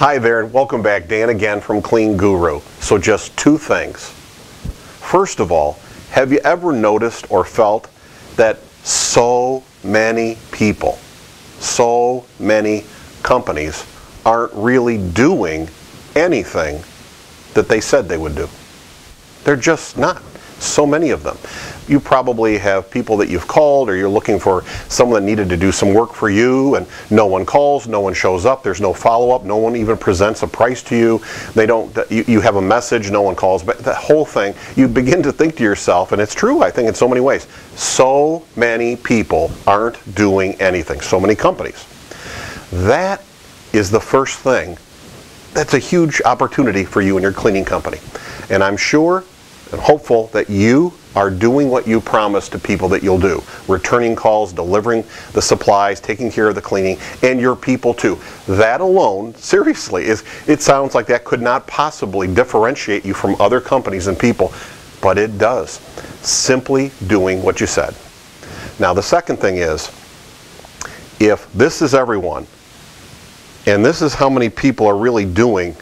Hi there, and welcome back. Dan again from Clean Guru. So, just two things. First of all, have you ever noticed or felt that so many people, so many companies aren't really doing anything that they said they would do? They're just not. So many of them. You probably have people that you've called or you're looking for someone that needed to do some work for you and no one calls, no one shows up, there's no follow up, no one even presents a price to you. They don't you, you have a message, no one calls, but the whole thing, you begin to think to yourself and it's true I think in so many ways. So many people aren't doing anything. So many companies. That is the first thing that's a huge opportunity for you and your cleaning company. And I'm sure and hopeful that you are doing what you promised to people that you'll do returning calls, delivering the supplies, taking care of the cleaning, and your people too. That alone, seriously, is it sounds like that could not possibly differentiate you from other companies and people, but it does. Simply doing what you said. Now, the second thing is if this is everyone, and this is how many people are really doing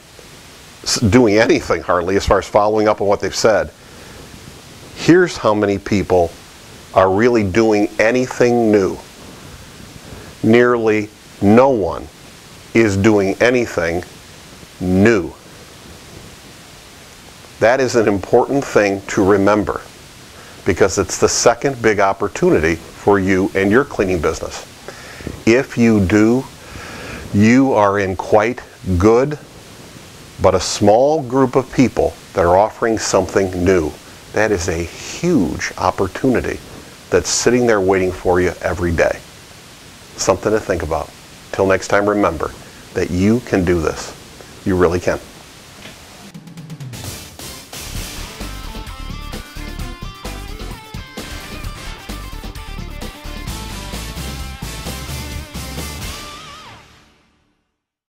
doing anything hardly as far as following up on what they've said. Here's how many people are really doing anything new. Nearly no one is doing anything new. That is an important thing to remember because it's the second big opportunity for you and your cleaning business. If you do, you are in quite good but a small group of people that are offering something new. That is a huge opportunity that's sitting there waiting for you every day. Something to think about. Till next time, remember that you can do this. You really can.